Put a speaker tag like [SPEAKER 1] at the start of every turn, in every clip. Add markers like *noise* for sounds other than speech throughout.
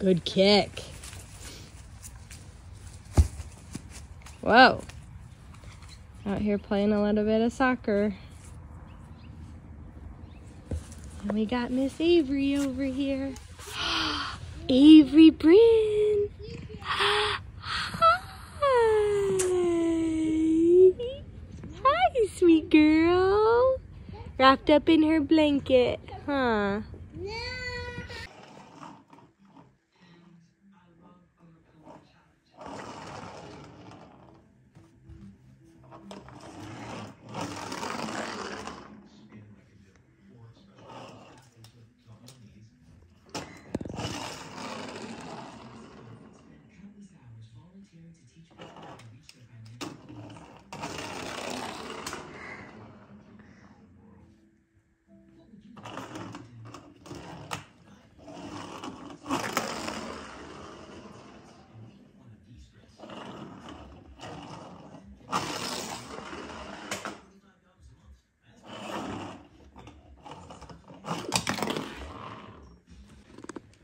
[SPEAKER 1] Good kick. Whoa. Out here playing a little bit of soccer. And we got Miss Avery over here. *gasps* Avery Bryn. *gasps* Hi. Hi, sweet girl. Wrapped up in her blanket, huh?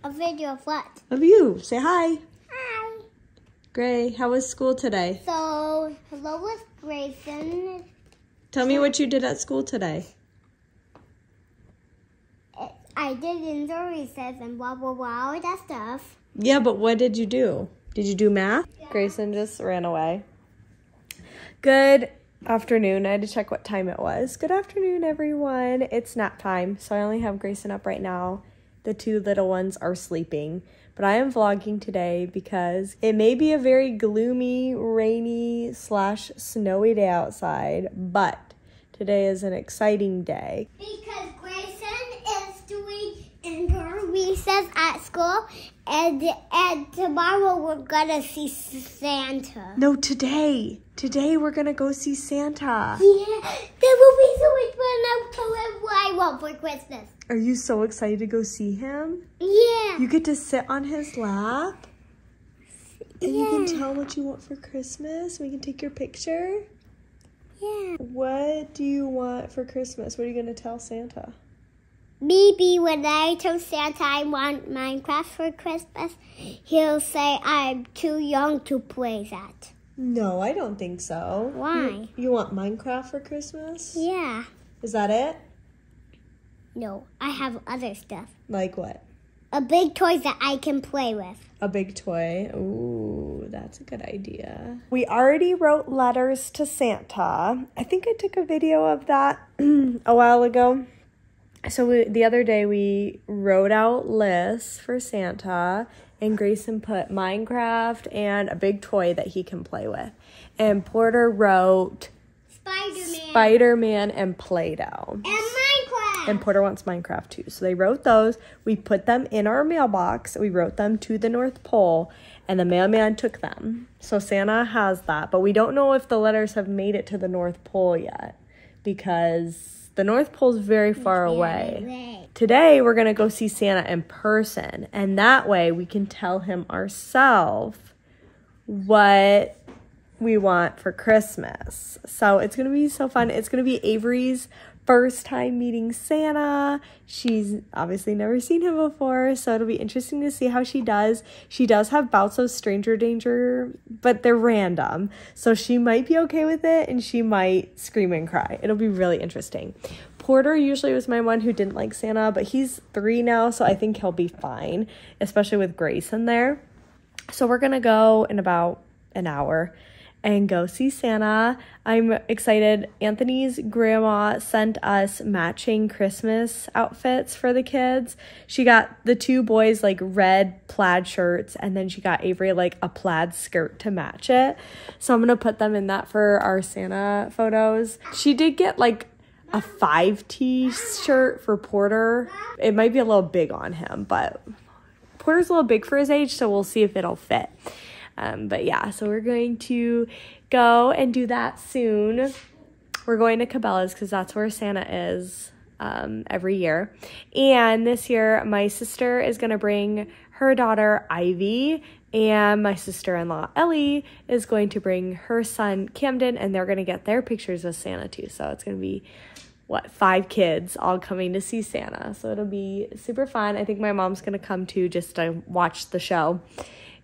[SPEAKER 2] A video of what?
[SPEAKER 1] Of you. Say hi.
[SPEAKER 2] Hi.
[SPEAKER 1] Gray, how was school today?
[SPEAKER 2] So, hello with Grayson.
[SPEAKER 1] Tell me what you did at school today.
[SPEAKER 2] I did indoor recess and blah blah blah, all that stuff.
[SPEAKER 1] Yeah, but what did you do? Did you do math? Grayson just ran away. Good afternoon. I had to check what time it was. Good afternoon, everyone. It's nap time, so I only have Grayson up right now. The two little ones are sleeping. But I am vlogging today because it may be a very gloomy, rainy, slash snowy day outside, but today is an exciting day.
[SPEAKER 2] Because Grayson is doing indoor recess at school, and and tomorrow we're gonna see Santa.
[SPEAKER 1] No, today. Today we're gonna go see Santa.
[SPEAKER 2] Yeah, that will be so much fun. I'll tell I want for Christmas.
[SPEAKER 1] Are you so excited to go see him?
[SPEAKER 2] Yeah.
[SPEAKER 1] You get to sit on his lap and you can tell what you want for Christmas. We can take your picture.
[SPEAKER 2] Yeah.
[SPEAKER 1] What do you want for Christmas? What are you going to tell Santa?
[SPEAKER 2] Maybe when I tell Santa I want Minecraft for Christmas, he'll say I'm too young to play that.
[SPEAKER 1] No, I don't think so.
[SPEAKER 2] Why?
[SPEAKER 1] You, you want Minecraft for Christmas?
[SPEAKER 2] Yeah.
[SPEAKER 1] Is that it?
[SPEAKER 2] No, I have other stuff.
[SPEAKER 1] Like what?
[SPEAKER 2] A big toy that I can play with.
[SPEAKER 1] A big toy. Ooh, that's a good idea. We already wrote letters to Santa. I think I took a video of that *clears throat* a while ago. So we, the other day we wrote out lists for Santa and Grayson put Minecraft and a big toy that he can play with. And Porter wrote
[SPEAKER 2] Spider-Man.
[SPEAKER 1] Spider-Man and Play-Doh.
[SPEAKER 2] And
[SPEAKER 1] Porter wants Minecraft too. So they wrote those. We put them in our mailbox. We wrote them to the North Pole, and the mailman took them. So Santa has that. But we don't know if the letters have made it to the North Pole yet because the North Pole's very far away.
[SPEAKER 2] Way.
[SPEAKER 1] Today, we're going to go see Santa in person. And that way, we can tell him ourselves what we want for Christmas. So it's going to be so fun. It's going to be Avery's first time meeting Santa. She's obviously never seen him before, so it'll be interesting to see how she does. She does have bouts of stranger danger, but they're random. So she might be okay with it and she might scream and cry. It'll be really interesting. Porter usually was my one who didn't like Santa, but he's three now, so I think he'll be fine, especially with Grace in there. So we're gonna go in about an hour and go see Santa. I'm excited. Anthony's grandma sent us matching Christmas outfits for the kids. She got the two boys like red plaid shirts, and then she got Avery like a plaid skirt to match it. So I'm gonna put them in that for our Santa photos. She did get like a 5T shirt for Porter. It might be a little big on him, but Porter's a little big for his age, so we'll see if it'll fit. Um, but yeah, so we're going to go and do that soon. We're going to Cabela's because that's where Santa is um, every year. And this year, my sister is going to bring her daughter Ivy, and my sister in law Ellie is going to bring her son Camden, and they're going to get their pictures with Santa too. So it's going to be what five kids all coming to see Santa. So it'll be super fun. I think my mom's gonna come too just to watch the show.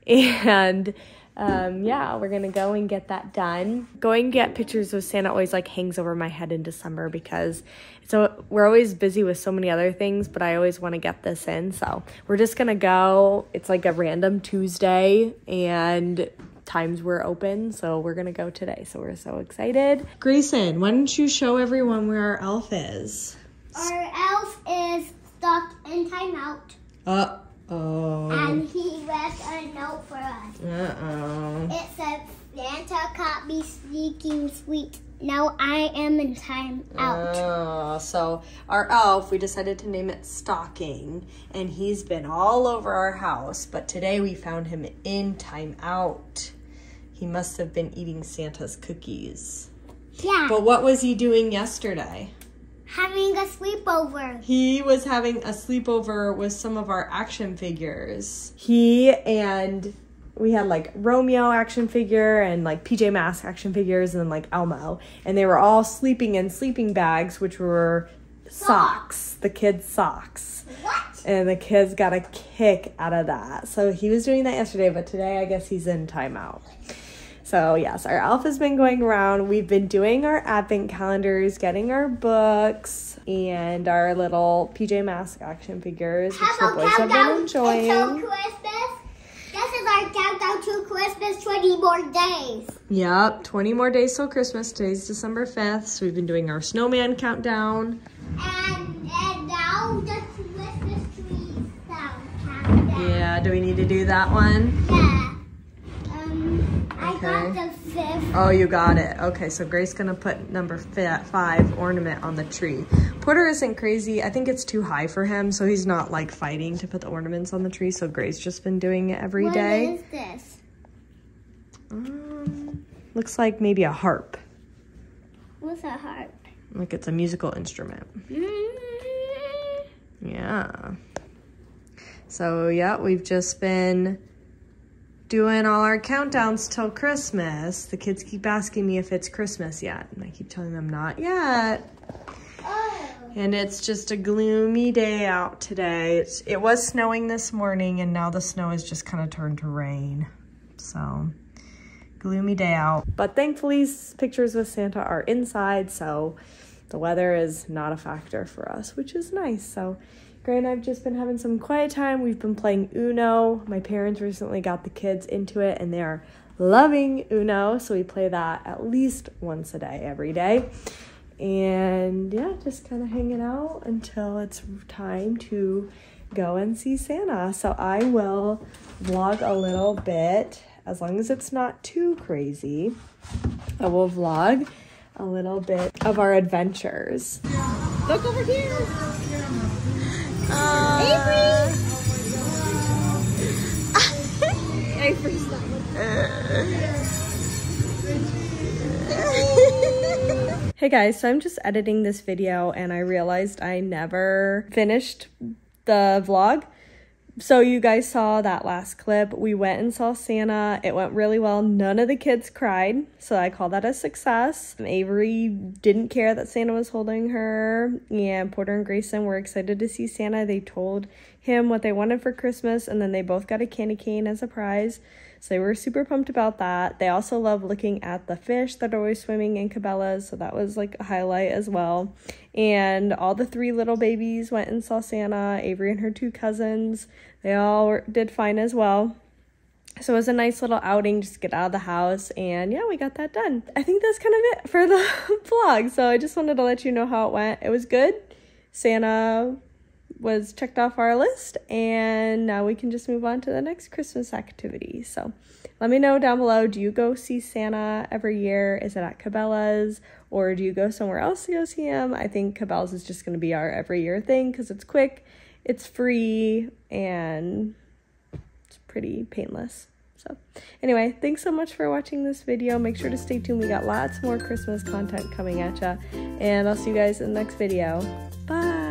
[SPEAKER 1] *laughs* And um, yeah, we're gonna go and get that done. Going get pictures with Santa always like hangs over my head in December because so we're always busy with so many other things, but I always want to get this in. So we're just gonna go. It's like a random Tuesday and times were open, so we're gonna go today. So we're so excited. Grayson, why don't you show everyone where our elf is?
[SPEAKER 2] Our elf is stuck in timeout,
[SPEAKER 1] Uh oh.
[SPEAKER 2] and he left a note for us.
[SPEAKER 1] Uh oh.
[SPEAKER 2] It says, Santa caught me sneaking sweet. Now I am in timeout.
[SPEAKER 1] Oh, so our elf, we decided to name it Stocking, and he's been all over our house, but today we found him in time out. He must have been eating Santa's cookies.
[SPEAKER 2] yeah,
[SPEAKER 1] But what was he doing yesterday?
[SPEAKER 2] Having a sleepover.
[SPEAKER 1] He was having a sleepover with some of our action figures. He and we had like Romeo action figure and like PJ Masks action figures and then like Elmo. And they were all sleeping in sleeping bags, which were socks, the kids' socks.
[SPEAKER 2] What?
[SPEAKER 1] And the kids got a kick out of that. So he was doing that yesterday, but today I guess he's in timeout. So, yes, our elf has been going around. We've been doing our advent calendars, getting our books, and our little PJ Mask action figures, which the boys have been
[SPEAKER 2] countdown
[SPEAKER 1] enjoying.
[SPEAKER 2] until Christmas? This is our countdown to Christmas. Twenty more days.
[SPEAKER 1] Yep, 20 more days till Christmas. Today's December 5th, so we've been doing our snowman countdown.
[SPEAKER 2] And and now the Christmas tree countdown.
[SPEAKER 1] Yeah, do we need to do that one?
[SPEAKER 2] Yeah. Got
[SPEAKER 1] Okay. Oh, you got it. Okay, so Grace gonna put number five ornament on the tree. Porter isn't crazy. I think it's too high for him, so he's not like fighting to put the ornaments on the tree. So Grace just been doing it every
[SPEAKER 2] What
[SPEAKER 1] day.
[SPEAKER 2] is this?
[SPEAKER 1] Um, looks like maybe a harp.
[SPEAKER 2] What's a harp?
[SPEAKER 1] Like it's a musical instrument.
[SPEAKER 2] Mm.
[SPEAKER 1] Yeah. So yeah, we've just been doing all our countdowns till Christmas. The kids keep asking me if it's Christmas yet, and I keep telling them not yet.
[SPEAKER 2] Oh.
[SPEAKER 1] And it's just a gloomy day out today. It's, it was snowing this morning, and now the snow has just kind of turned to rain. So, gloomy day out. But thankfully, pictures with Santa are inside, so the weather is not a factor for us, which is nice. So, Gray and I've just been having some quiet time. We've been playing Uno. My parents recently got the kids into it, and they are loving Uno. So, we play that at least once a day, every day and yeah, just kind of hanging out until it's time to go and see Santa. So I will vlog a little bit, as long as it's not too crazy. I will vlog a little bit of our adventures. Look over here. *laughs* Hey guys, so I'm just editing this video and I realized I never finished the vlog. So you guys saw that last clip. We went and saw Santa. It went really well. None of the kids cried, so I call that a success. Avery didn't care that Santa was holding her, and Porter and Grayson were excited to see Santa. They told him what they wanted for Christmas, and then they both got a candy cane as a prize. So they were super pumped about that. They also love looking at the fish that are always swimming in Cabela's, so that was like a highlight as well. And all the three little babies went and saw Santa. Avery and her two cousins, they all were, did fine as well. So it was a nice little outing, just get out of the house, and yeah, we got that done. I think that's kind of it for the *laughs* vlog. So I just wanted to let you know how it went. It was good. Santa was checked off our list, and now we can just move on to the next Christmas activity. So let me know down below do you go see Santa every year? Is it at Cabela's, or do you go somewhere else to go see him? I think Cabela's is just going to be our every year thing because it's quick, it's free, and it's pretty painless. So, anyway, thanks so much for watching this video. Make sure to stay tuned. We got lots more Christmas content coming at ya. And I'll see you guys in the next video. Bye.